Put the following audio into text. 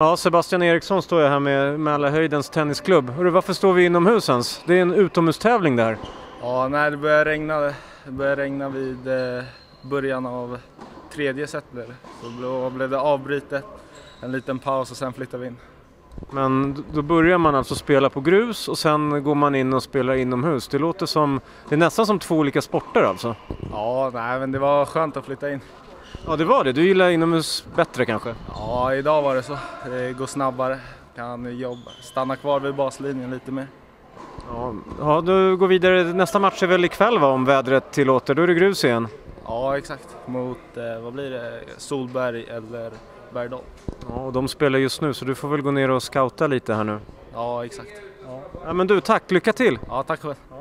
Ja, Sebastian Eriksson står jag här med Mälarhöjdens tennisklubb. Hörru, varför står vi inomhus ens? Det är en utomhustävling det här. Ja, nej, det började regna, det började regna vid eh, början av tredje set blev det. Så då blev det avbrutet, en liten paus och sen flyttade vi in. Men då börjar man alltså spela på grus och sen går man in och spelar inomhus. Det låter som, det är nästan som två olika sporter alltså. Ja, nej, men det var skönt att flytta in. Ja, det var det. Du gillar inomhus bättre kanske? Ja, idag var det så. Det går snabbare, kan jobba, stanna kvar vid baslinjen lite mer. Ja, ja, du går vidare. Nästa match är väl ikväll va, om vädret tillåter. Då är det grus igen. Ja, exakt. Mot, eh, vad blir det, Solberg eller Bergdal. Ja, och de spelar just nu så du får väl gå ner och scouta lite här nu. Ja, exakt. Ja, Ja, men du, tack. Lycka till! ja tack själv. Ja.